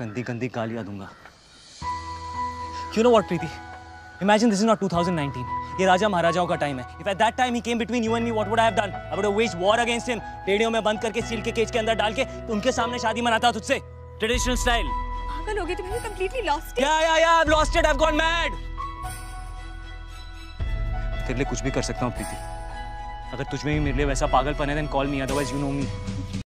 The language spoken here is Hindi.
गंदी गंदी गालियाँ दूँगा। You know what Preeti Imagine this is not 2019. ये राजा महाराजाओं का टाइम है। If at that time he came between you and me what would I have done I would war against him radio में बंद करके सील के केज के अंदर डाल के उनके सामने शादी मनाता तुझसे। ट्रेडिशनल स्टाइल पागल हो गए तुम कंप्लीटली लॉस्ट या या या I lost it I have gone mad तेरे लिए कुछ भी कर सकता हूँ प्रीति अगर तुझ में भी मेरे लिए वैसा पागलपन है then call me otherwise you know me